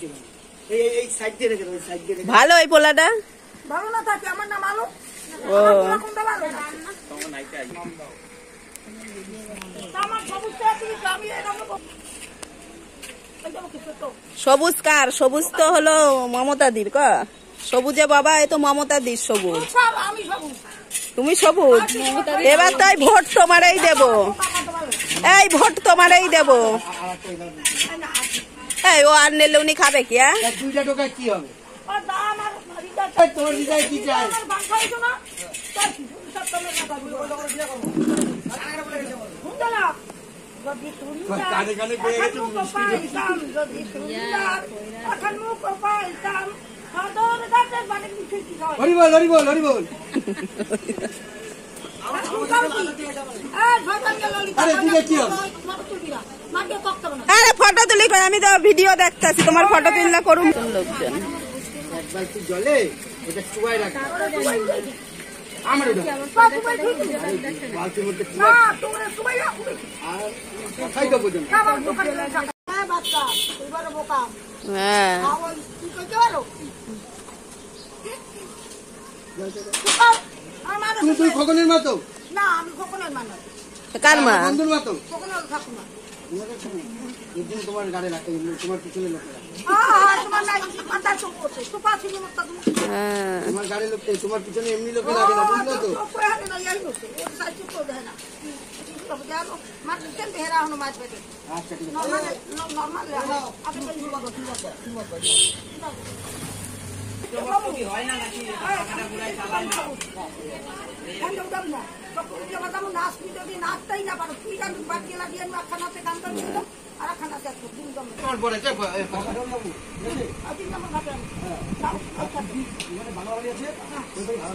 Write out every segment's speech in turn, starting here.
নিচে দাও। এই এই- এই সাইড দিয়ে রেখে দাও সাইড দিয়ে ভালো এই পোলাটা ভালো না থাকে আমার নাম আলো ও কোনটা ভালো না সবুজ কার? সবুজ তো হলো মমতাদির ক? সবুজে বাবা এ তো মমতাদির সবুজ। সবুজ। তুমি সবুজ? এবার তাই ভোট তোমারই দেব। এই ভোট তোমারই দেব। ও আর নেলে উনি খাবে কি হ্যাঁ? তা দুইটা টোকায় কি হবে আর দাম আর রিচার্জ এই তোর হৃদয় কি চায় আমার বাং খাইছো না তাই কি সব তোমার না পাবি শুনছো না যদি সুন্দর কানে কানে পেয়ে গেছে এখন মুখ পাইতাম যদি সুন্দর এখন মুখ পাইতাম সদর গাছের বাড়ি মিঠে কি হয় হরি বল হরি বল হরি বল আরে ফটো তুলি কই, আমি তো ভিডিও দেখতেছি তোমার ফটো তুললে করুন লোকজন জলে হ্যাঁ তুমি তুই খগনের মতো না আমি কার মা? বন্ধুর মতো কখনো থাকব না তোমার গাড়ি রাখতে তোমার পিছনে লোকে রাখে তোমার নাই মাথা চোখ করছে সুপা ছিল মতো হ্যাঁ। তোমার গাড়ি লোক তোমার পিছনে এমনি লোকে লাগে না। বুঝলো তো আচ্ছা ঠিক আছে।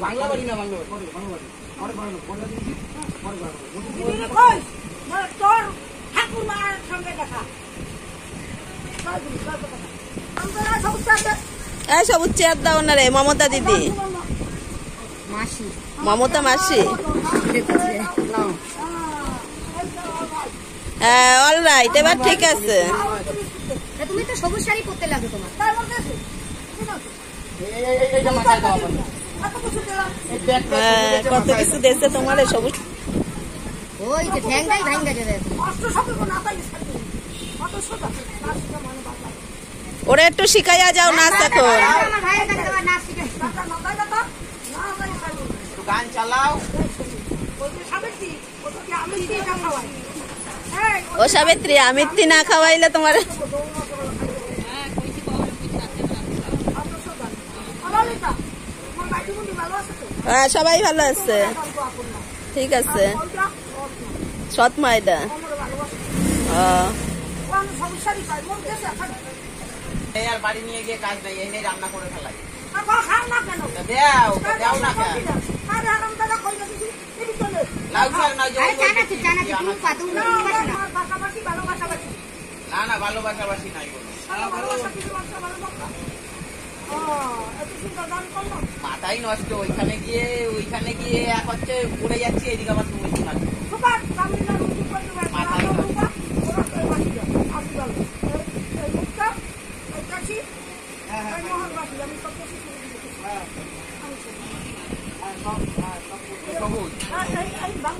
বাংলা বাড়ি না বাংলা বাড়ি তোর ঠাকুর মার সঙ্গে দেখা আমরা সব এই সবুজ চেয়ার দাও না রে মমতা দিদি। মমতা মাসি। হ্যাঁ অল রাইট এবার ঠিক আছে। তুমি তো সবুজ শাড়ি পরতে লাগে তোমার। হ্যাঁ কত কিছু দেশে তোমার সবুজ? ওই যে ঠ্যাংটাই ভাঙ্গা যাবে ওরা একটু শিখাইয়া যাও নাচ এখন আমার একটু শিখাইয়া যাও নাচ গান চালাও। ও সাবিত্রী আমিত্রি না খাওয়াইলে তোমার হ্যাঁ সবাই ভালো আছে। ঠিক আছে। সৎ মাইদা ও। এই আর বাড়ি নিয়ে গিয়ে কাজ নাই এনে রান্না করে ফেলাই। না না ভালোবাসাবাসি নাই মাথাই নষ্ট ওইখানে গিয়ে ওইখানে গিয়ে এক হচ্ছে পড়ে যাচ্ছি এদিকে আবার তুমি 好来来，来吧